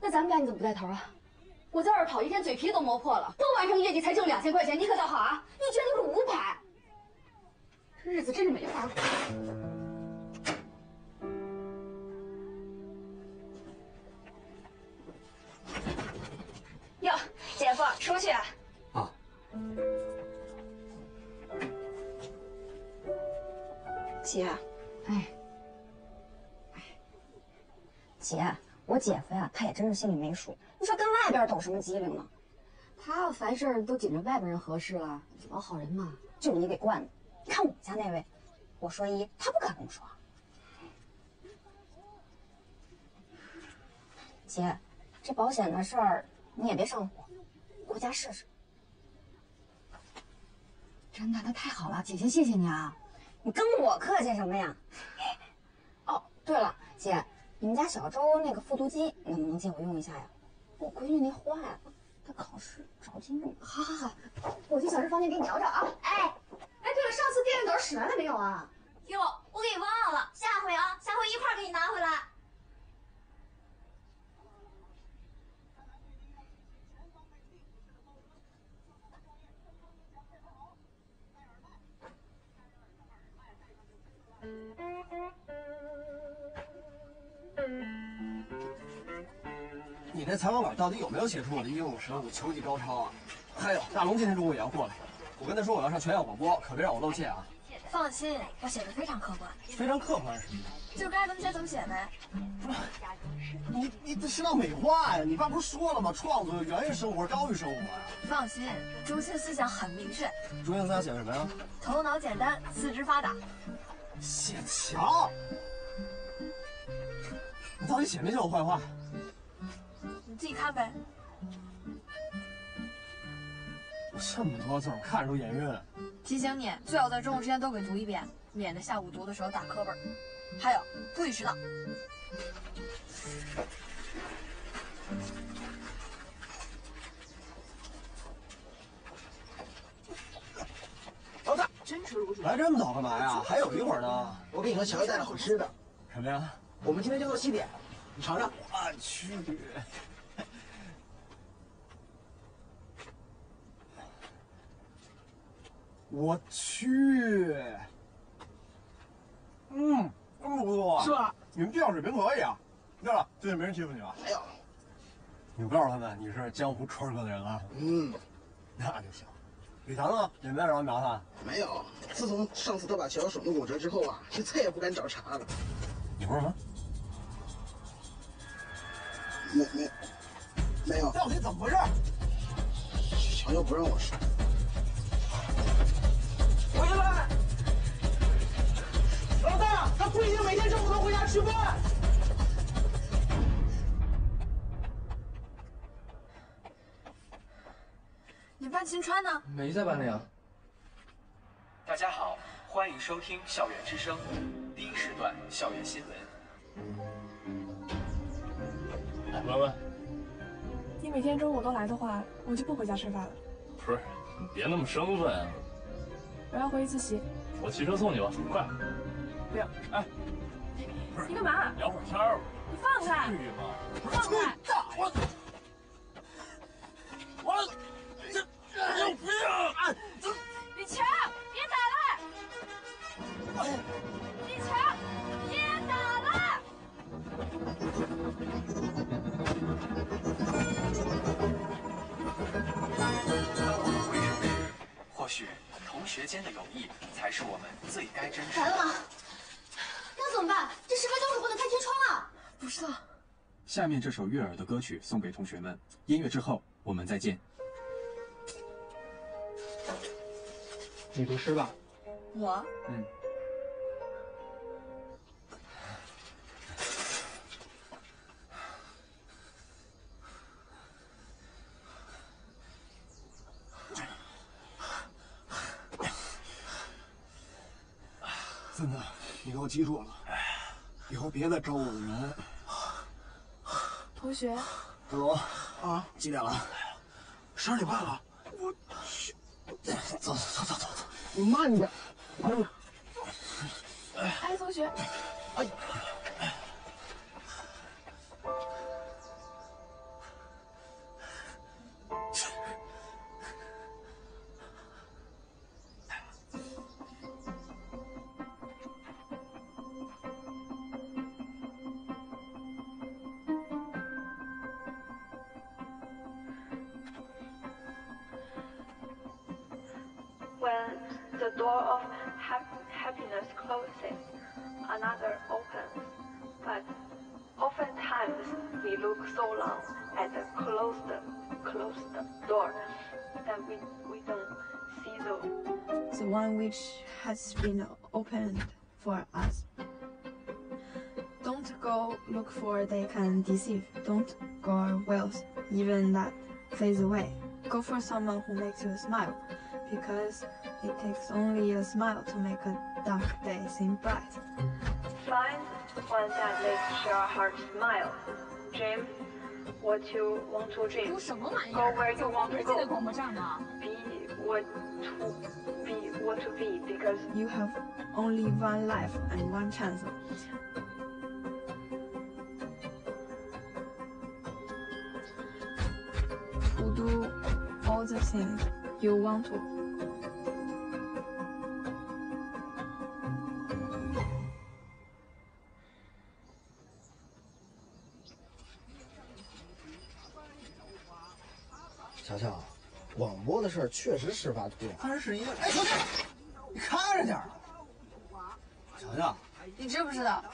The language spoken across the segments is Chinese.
那咱们家你怎么不带头啊？我在这儿跑一天，嘴皮都磨破了，刚完成业绩才挣两千块钱，你可倒好啊，一天都是五百，这日子真是没法过。哟，姐夫，出去。啊。姐，哎，姐，我姐夫呀，他也真是心里没数。你说跟外边抖什么机灵呢？他要凡事都紧着外边人合适了，老好人嘛。就你给惯的。你看我们家那位，我说一，他不敢跟我说。姐，这保险的事儿你也别上火，回家试试。真的，那太好了，姐姐谢谢你啊。你跟我客气什么呀？哦，对了，姐，你们家小周那个复读机能不能借我用一下呀？我闺女那坏了，她考试着急用。好好好，我去小周房间给你找找啊。哎，哎，对了，上次电熨斗使完了没有啊？哟，我给忘了，下回啊，下回一块给你拿回来。你这采访稿到底有没有写出我的一五十五球技高超啊？还有，大龙今天中午也要过来，我跟他说我要上全校广播，可别让我露怯啊。放心，我写的非常客观。非常客观是什么？就该怎么写怎么写呗。不是你你这是道美化呀！你爸不是说了吗？创作源于生活，高于生活呀。放心，中心思想很明确。中心思想写什么呀？头脑简单，四肢发达。写强。你到底写没写我坏话？你自己看呗。这么多字，我看着都眼晕。提醒你，最好在中午之前都给读一遍，免得下午读的时候打磕巴。还有，不许迟到。老大，真吃如来这么早干嘛呀？还有一会儿呢。我给你和乔乔带了好吃的。什么呀？我们今天就做西点，你尝尝。我去。我去，嗯，真不错，是吧？你们技巧水平可以啊。对了，最近没人欺负你吧？没有。你告诉他们你是江湖川哥的人了。嗯，那就行。李唐呢？也没找你麻烦。没有。自从上次他把乔乔手弄骨折之后啊，就再也不敢找茬了。你说什么？没没没有。到底怎么回事？乔乔不让我说。不一定每天中午都回家吃饭。你班秦川呢？没在班里啊。大家好，欢迎收听《校园之声》第一时段校园新闻。哎，文文，你每天中午都来的话，我就不回家吃饭了。不是，你别那么生分啊。我要回去自习，我骑车送你吧，快！不要！哎，你干嘛？聊会天儿。你放开！至于吗？放开！我我这这不要！李强，别打了！李强，别打了！当我们回首时或许同学间的友谊才是我们最该珍视的。来了吗？那怎么办？这十分钟可不能开天窗啊！不知道。下面这首悦耳的歌曲送给同学们，音乐之后我们再见。你读诗吧。我。嗯。孙子，你给我记住了，以后别再招我的人。同学，子龙。啊，几点了？十二点半了。我去，走走走走走走，你慢点。哎，同学，哎，door of hap happiness closes, another opens. But oftentimes we look so long at the closed, closed door that we, we don't see the, the one which has been opened for us. Don't go look for they can deceive. Don't go wealth, even that fades away. Go for someone who makes you smile, because it takes only a smile to make a dark day seem bright. Find one that makes your heart smile. Dream what you want to dream. Go where you want to go. Be what to be what to be because you have only one life and one chance. do all the things you want to. 事儿确实事发突然。他是一个，哎，小静，你看着点儿。小静，你知不知道，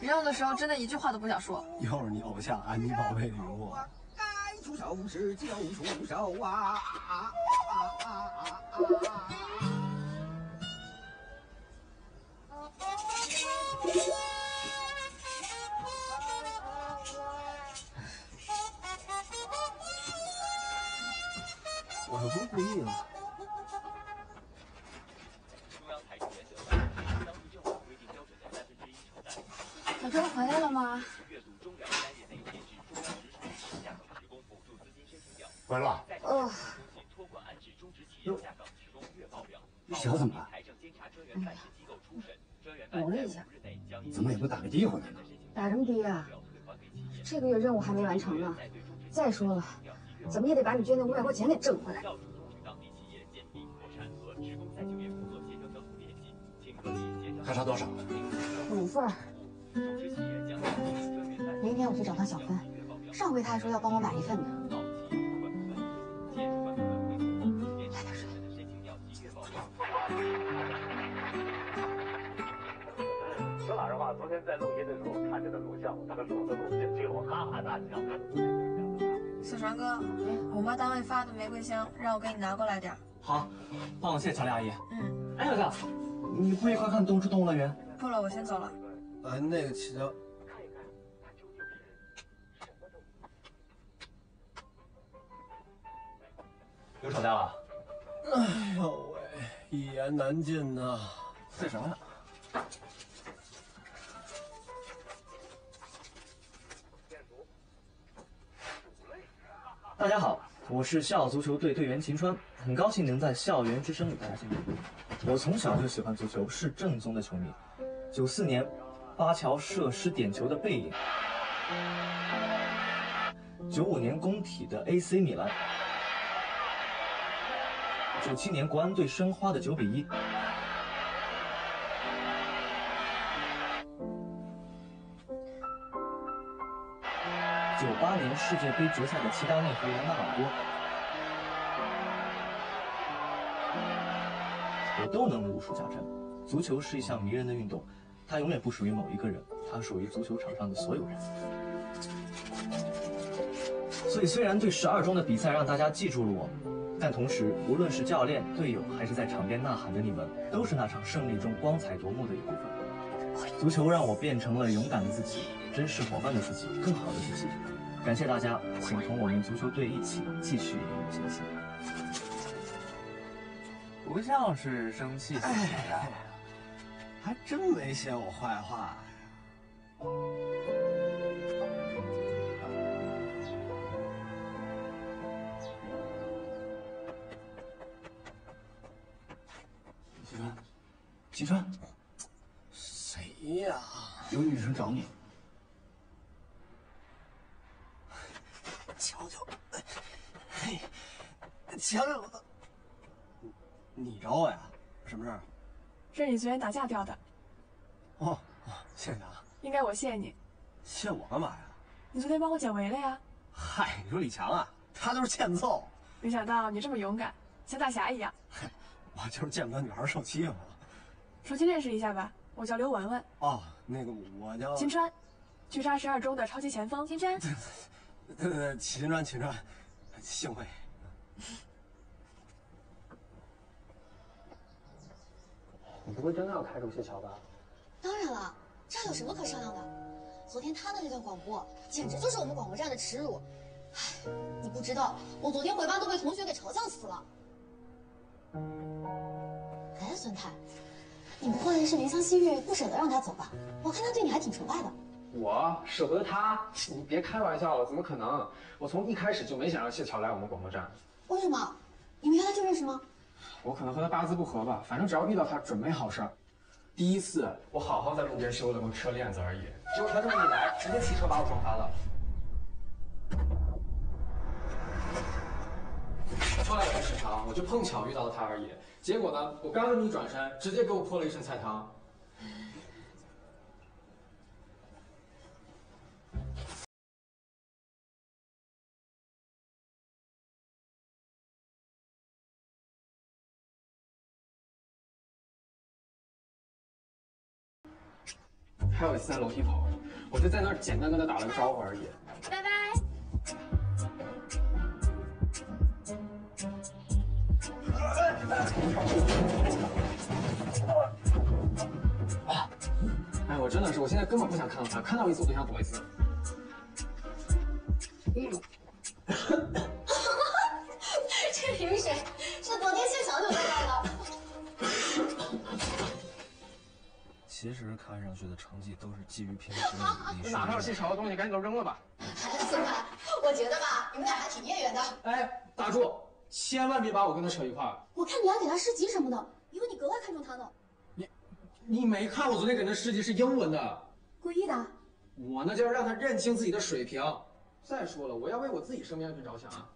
人有的时候真的一句话都不想说。又是你偶像安妮宝贝的语录。该出手时就出手啊！我又不是故意的。小周回来了吗？回来了。哦，小怎么了？揉了一下。怎么也不打个的回来呢？打什么的呀？这个月任务还没完成呢。再说了，怎么也得把你捐的五百块钱给挣回来。还差多少？五份儿。明天我去找趟小芬，上回他还说要帮我买一份呢。说老实话，昨天在录音的时候看见的录像，他录的录进去，我哈哈大笑。小船哥，我妈单位发的玫瑰香，让我给你拿过来点儿。好，帮我谢谢乔丽阿姨。嗯，哎，小乔，你不一块看《动物之动物乐园》？不了，我先走了。呃，那个乔，又吵架了？哎呦喂，一言难尽呐。干什么呀？大家好，我是校足球队队员秦川，很高兴能在校园之声与大家见面。我从小就喜欢足球，是正宗的球迷。九四年，巴乔射失点球的背影；九五年工体的 AC 米兰；九七年国安队申花的九比一。年世界杯决赛的齐达内和莱纳尔多，我都能如数家珍。足球是一项迷人的运动，它永远不属于某一个人，它属于足球场上的所有人。所以，虽然对十二中的比赛让大家记住了我，但同时，无论是教练、队友，还是在场边呐喊的你们，都是那场胜利中光彩夺目的一部分。足球让我变成了勇敢的自己，真实伙伴的自己，更好的自己。感谢大家，请同我们足球队一起继续。不像是生气还真没写我坏话呀。秦川，季川，谁呀？有女生找你。乔乔，嘿，乔乔，你找我呀？什么事儿？是你昨天打架掉的，哦，谢谢啊。应该我谢谢你。谢我干嘛呀？你昨天帮我解围了呀。嗨，你说李强啊，他就是欠揍。没想到你这么勇敢，像大侠一样。我就是见不得女孩受欺负。重新认识一下吧，我叫刘雯雯。哦，那个我叫秦川，巨杀十二中的超级前锋。秦川，对对对，秦川，秦川，幸会。你不会真的要开除谢桥吧？当然了，这还有什么可商量的？昨天他的那段广播，简直就是我们广播站的耻辱。唉，你不知道，我昨天回班都被同学给嘲笑死了。哎，孙太，你不会是怜香惜玉，不舍得让他走吧？我看他对你还挺崇拜的。我舍不得他？你别开玩笑了，怎么可能？我从一开始就没想让谢桥来我们广播站。为什么？你们原来就认识吗？我可能和他八字不合吧，反正只要遇到他，准没好事儿。第一次我好好在路边修了个车链子而已，结果他这么一来，直接骑车把我撞翻了。出来也是他，我就碰巧遇到了他而已。结果呢，我刚这么一转身，直接给我泼了一身菜汤。还有一次在楼梯口，我就在那儿简单跟他打了个招呼而已。拜拜。哎，我真的是，我现在根本不想看到他，看到一次我都想躲一次。这 其实看上去的成绩都是基于平时的努力。哪还有谢桥的东西，赶紧都扔了吧。孙太，我觉得吧，你们俩还挺孽缘的。哎，打住，千万别把我跟他扯一块儿。我看你还给他诗集什么的，以为你格外看重他呢。你你没看我昨天给他诗集是英文的，故意的。我那就是让他认清自己的水平。再说了，我要为我自己生命安全着想啊。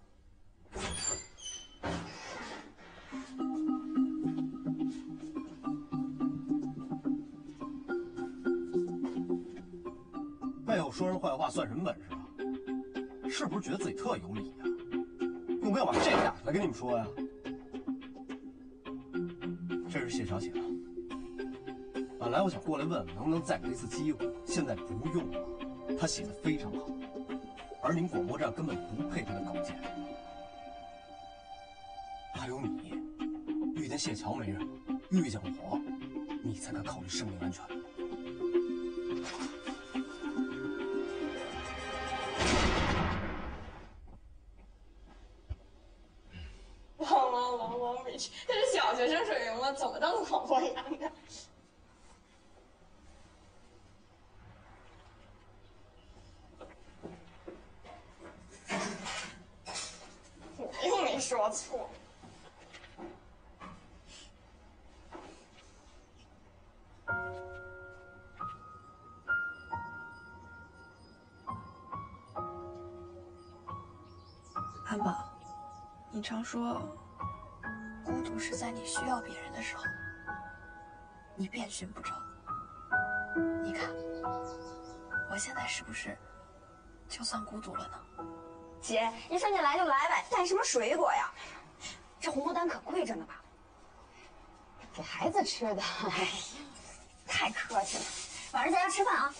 说人坏话算什么本事啊？是不是觉得自己特有理呀、用不用把这个打出来跟你们说呀？这是谢桥写的。本来我想过来问问能不能再给他一次机会，现在不用了。他写的非常好，而你们广播站根本不配他的稿件。还有你，遇见谢桥没人，遇见我，你才敢考虑生命安全。怎么当广播员的？我又没说错。安宝，你常说，孤独是在你需要别人的时候，你便寻不着。你看，我现在是不是就算孤独了呢？姐，你说你来就来呗，带什么水果呀？这红毛丹可贵着呢吧？给孩子吃的，哎呀，太客气了。晚上在家吃饭啊。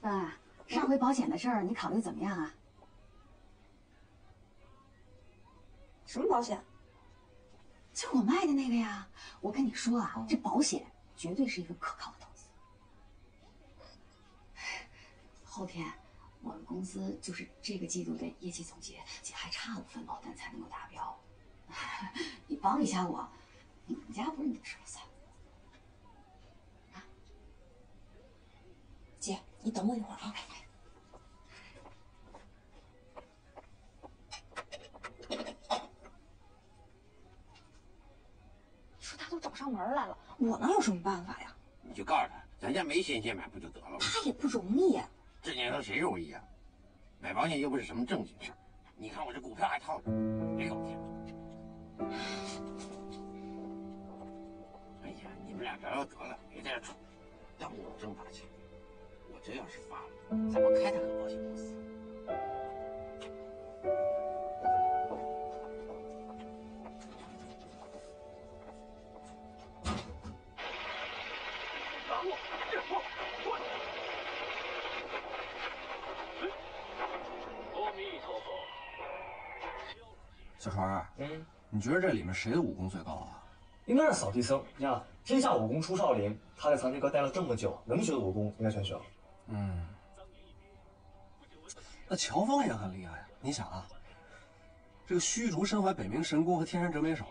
爸，上回保险的事儿你考虑怎么样啊？什么保险？就我卖的那个呀。我跟你说啊，这保险绝对是一个可靠的投资。后天我们公司就是这个季度的业绩总结，姐还差五份保单才能够达标。你帮一下我，你们家不是你的说了算。姐，你等我一会儿啊。都找上门来了，我能有什么办法呀？你就告诉他，咱家没闲钱买不就得了吗？他也不容易。这年头谁容易啊？买保险又不是什么正经事儿。你看我这股票还套着，别搞钱。哎呀，你们俩聊聊得了，别在这杵，耽误我挣大钱。我这要是发了，咱们开他个保险公司？川，嗯，你觉得这里面谁的武功最高啊？应该是扫地僧。你看，天下武功出少林，他在藏经阁待了这么久，能学的武功应该全学了。嗯，那乔峰也很厉害呀。你想啊，这个虚竹身怀北冥神功和天山折梅手，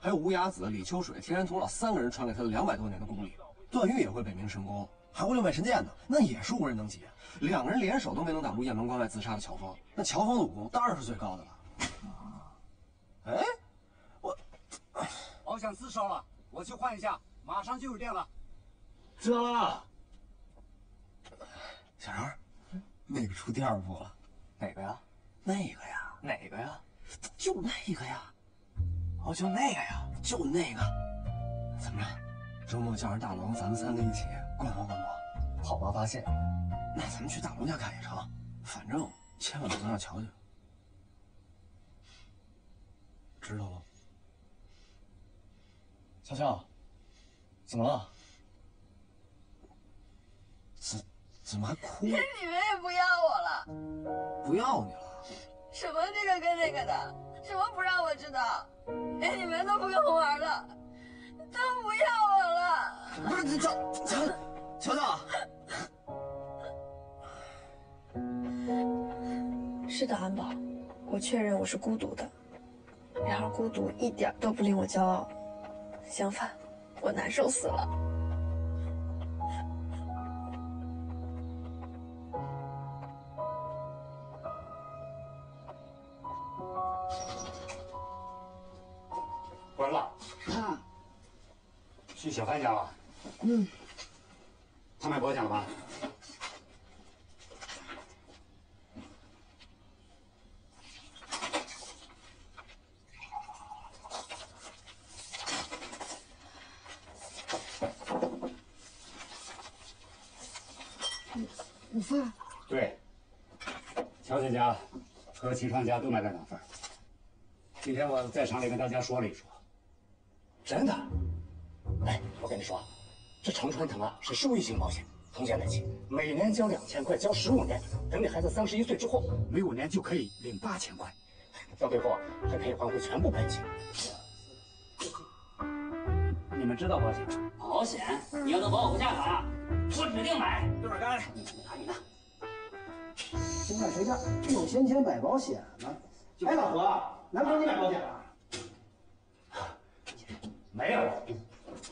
还有无崖子、李秋水、天山童姥三个人传给他的两百多年的功力。段誉也会北冥神功，还会六脉神剑呢，那也是无人能及。两个人联手都没能挡住雁门关外自杀的乔峰，那乔峰的武功当然是最高的了。哎，我保险丝烧了，我去换一下，马上就有电了。知道了。小陈，那个出第二部了，哪个呀？那个呀，哪个呀？就那个呀。哦，就那个呀，就那个。怎么着？周末叫上大龙，咱们三个一起观摩观摩。好吧，发现。那咱们去大龙家看也成，反正千万不能让乔乔。知道了。乔乔，怎么了？怎怎么还哭？你们也不要我了？不要你了？什么这个跟那个的？什么不让我知道？连你们都不跟我玩了，都不要我了？不是，乔乔乔乔。是的，安保，我确认我是孤独的，然而孤独一点都不令我骄傲，相反，我难受死了。关了。啊。去小范家了。嗯。他买保险了吧？五份。对，乔姐家和齐川家都买了两份。今天我在厂里跟大家说了一说，真的。哎，我跟你说，这长川藤啊是收益型保险，从现在起每年交两千块，交十五年，等你孩子三十一岁之后，每五年就可以领八千块，到最后啊还可以还回全部本金。你们知道保险吗？保险，你要能保我不下岗，我指定买。刘二干，你拿你的。现在谁家有闲钱买保险呢？哎，老何，难不成你买保险了？没有，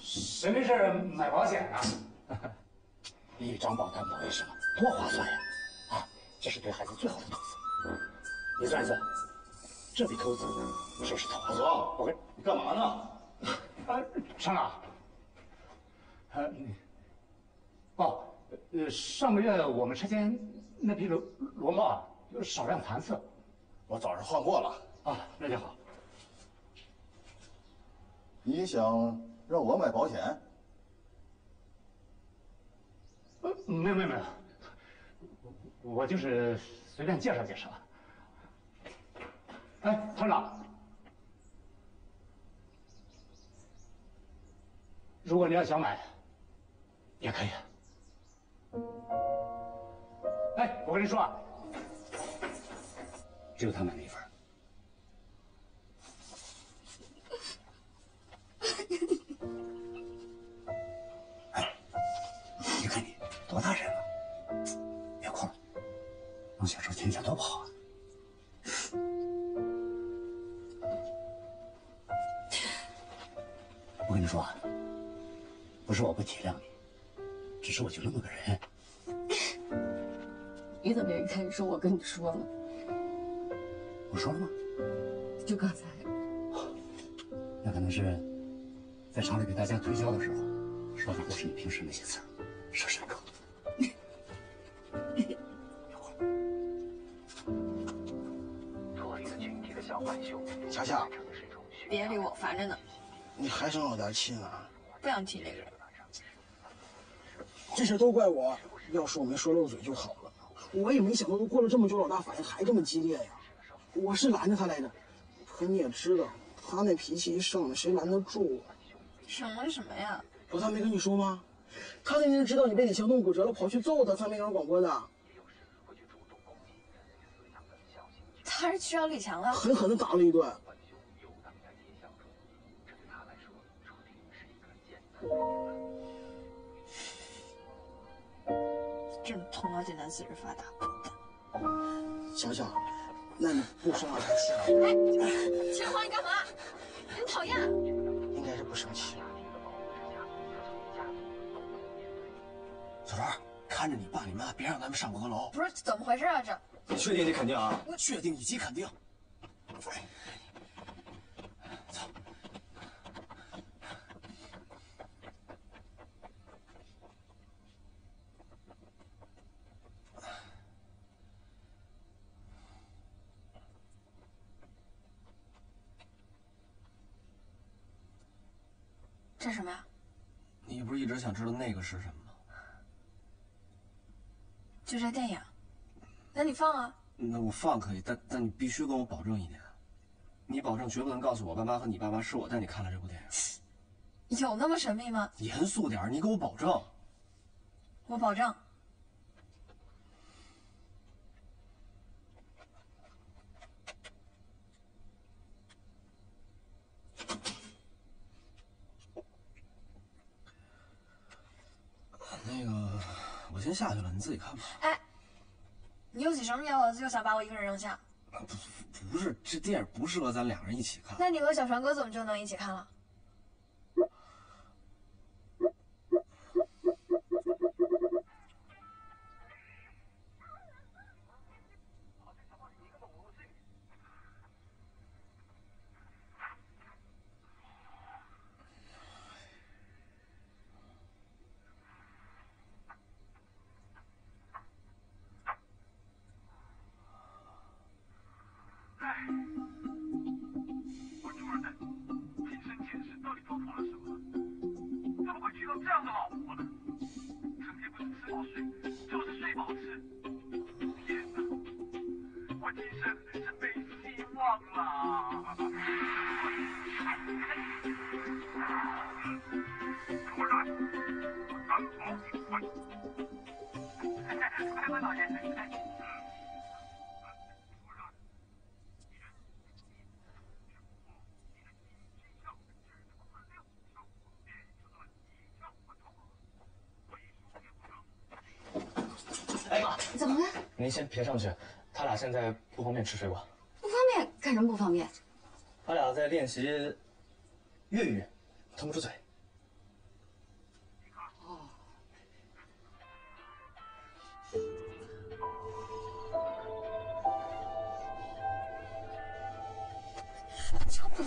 谁没事买保险啊？一张保单保一生，多划算呀！啊，这是对孩子最好的投资。你算一算，这笔投资是不是透？老我跟你干嘛呢？啊，厂长，呃，你，哦，呃，上个月我们车间那匹骡骡马啊有少量残次，我早上换过了。啊，那就好。你想让我买保险？呃，没有没有没有，我我就是随便介绍介绍。哎，团长，如果你要想买，也可以。哎，跟你说啊，只有他买那跟你说了？我说了吗？就刚才。那可能是在厂里给大家推销的时候，说的不是你平时那些词儿，是深刻。脱离了群体的小浣熊，乔乔，别理我，烦着呢。你还生我点气呢？不想提那个人。这事都怪我，要是我没说漏嘴就好了。我也没想到都过了这么久，老大反应还这么激烈呀。我是拦着他来着，可你也知道他那脾气一上来，谁拦得住啊？什么什么呀？老大没跟你说吗？他那天知道你被李强弄骨折了，跑去揍他，他没有广播的。他是去找李强了，狠狠的打了一顿。这对他来说，注定是一个。正头脑简单四肢发达。小小，那你不生了还是？哎，秦华，你干嘛？你讨厌。应该是不生气。小川，看着你爸你妈，别让他们上阁楼。不是怎么回事啊？这你确定？你肯定啊？我确定以及肯定。走。这什么呀？你不是一直想知道那个是什么吗？就这电影。那你放啊。那我放可以，但但你必须跟我保证一点，你保证绝不能告诉我爸妈和你爸妈是我带你看了这部电影。有那么神秘吗？严肃点，你给我保证。我保证。那个，我先下去了，你自己看吧。哎，你又起什么鸟了？又想把我一个人扔下？不，不是，这电影不适合咱俩人一起看。那你和小船哥怎么就能一起看了？您先别上去，他俩现在不方便吃水果。不方便干什么？不方便？他俩在练习粤语，腾不出嘴。哦。这不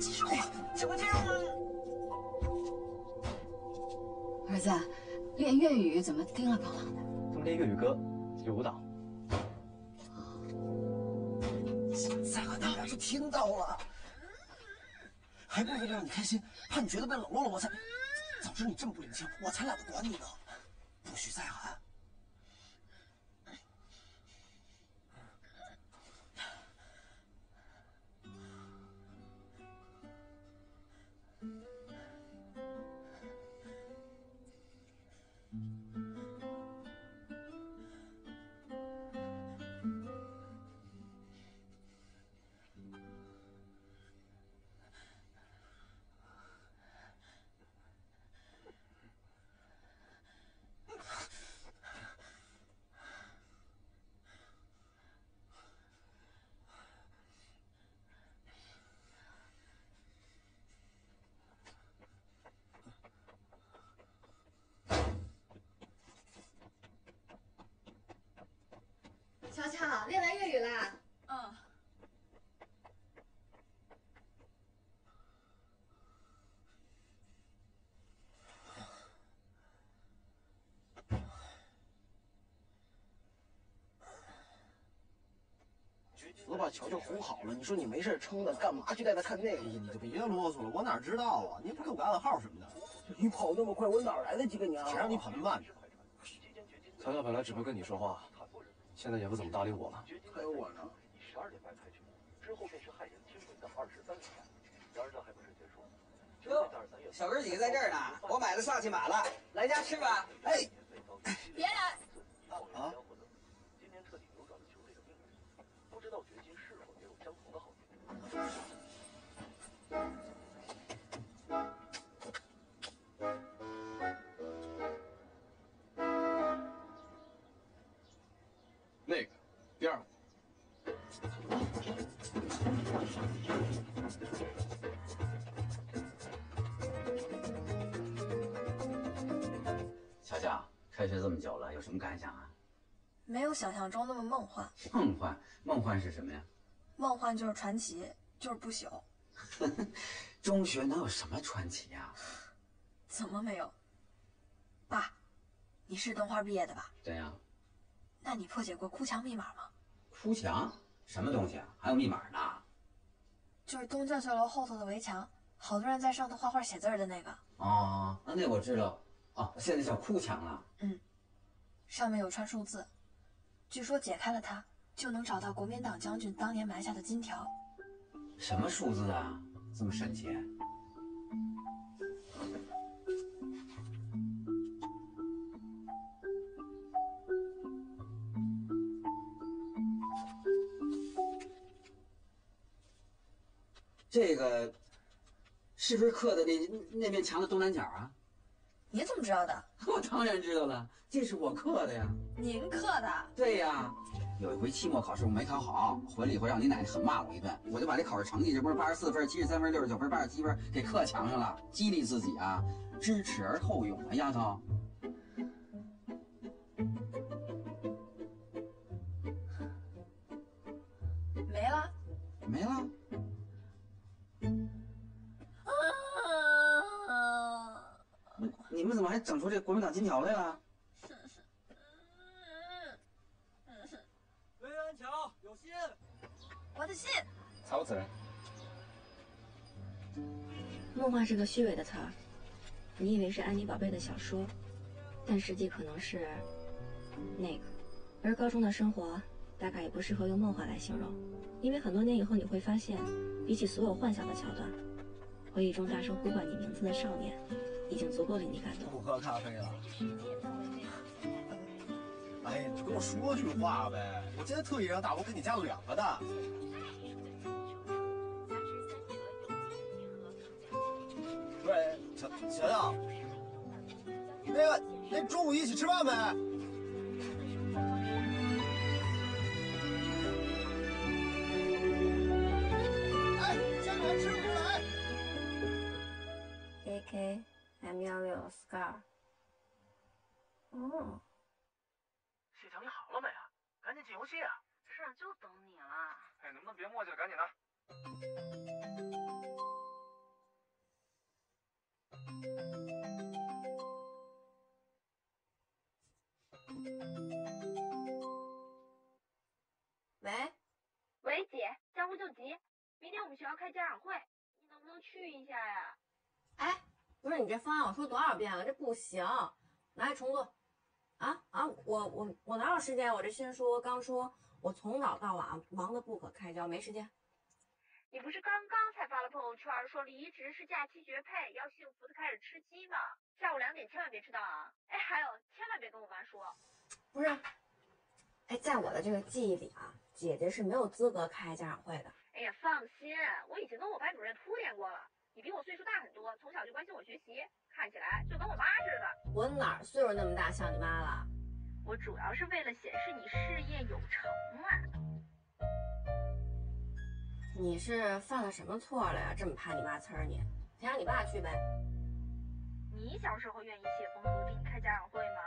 行！儿子，练粤语怎么叮了咣啷的？他们练粤语歌，有舞蹈。再和他们俩就听到了，还不为了让你开心，怕你觉得被冷落了，我才……早知你这么不领情，我才懒得管你呢。不许再喊！Thank you. 乔乔哄好了，你说你没事撑的，干嘛去带他看那个？哎呀，你就别啰嗦了，我哪知道啊？你也不给我个暗号什么的？你跑那么快，我哪来得及跟你啊？谁让你跑那么慢呢？乔乔本来只会跟你说话，现在也不怎么搭理我了。还有我呢。十二点半开局，之后便是骇人听闻的二十三。然而这还不是结束。哟，小哥几个在这儿呢，我买了萨琪玛了，来家吃吧。哎，别来。啊？那个第二个。小小开学这么久了有什么感想啊？没有想象中那么梦幻。梦幻？梦幻是什么呀？梦幻就是传奇。就是不朽。中学能有什么传奇呀？怎么没有？爸，你是动画毕业的吧？对呀。那你破解过哭墙密码吗？哭墙？什么东西啊？还有密码呢？就是东教学楼后头的围墙，好多人在上头画画写字的那个。哦，那那我知道。哦，现在叫哭墙了。嗯，上面有串数字，据说解开了它，就能找到国民党将军当年埋下的金条。什么数字啊？这么神奇？这个是不是刻的那那面墙的东南角啊？你怎么知道的？我当然知道了，这是我刻的呀。您刻的？对呀。有一回期末考试我没考好，回来以后让你奶奶狠骂我一顿，我就把这考试成绩，这不是八十四分、七十三分、六十九分、八十七分，给刻墙上了，激励自己啊，知耻而后勇啊，丫头。没了？没了。你们怎么还整出这国民党金条来了？是个虚伪的词儿，你以为是安妮宝贝的小说，但实际可能是那个。而高中的生活大概也不适合用梦幻来形容，因为很多年以后你会发现，比起所有幻想的桥段，回忆中大声呼唤你名字的少年。已经足够令你感动。不喝咖啡了。哎，你就跟我说句话呗！我今天特意让大伯给你加了两个蛋。小小小，那个，那中午一起吃饭没？哎，下面还吃不出来。A K。M 幺六 Scar。哦，谢强，你好了没啊？赶紧进游戏啊！是啊，就等你了。哎，能不能别磨叽了，赶紧的。喂，喂，姐，江湖救急，明天我们学校开家长会，你能不能去一下呀？哎。不是你这方案，我说多少遍了，这不行，来重做。啊啊，我我我哪有时间？我这新书刚出，我从早到晚忙得不可开交，没时间。你不是刚刚才发了朋友圈说离职是假期绝配，要幸福的开始吃鸡吗？下午两点千万别迟到啊！哎，还有千万别跟我妈说。不是，哎，在我的这个记忆里啊，姐姐是没有资格开家长会的。哎呀，放心，我已经跟我班主任铺垫过了。你比我岁数大很多，从小就关心我学习，看起来就跟我妈似的。我哪岁数那么大像你妈了？我主要是为了显示你事业有成啊。你是犯了什么错了呀？这么怕你妈呲儿你？先让你爸去呗。你小时候愿意谢风和给你开家长会吗？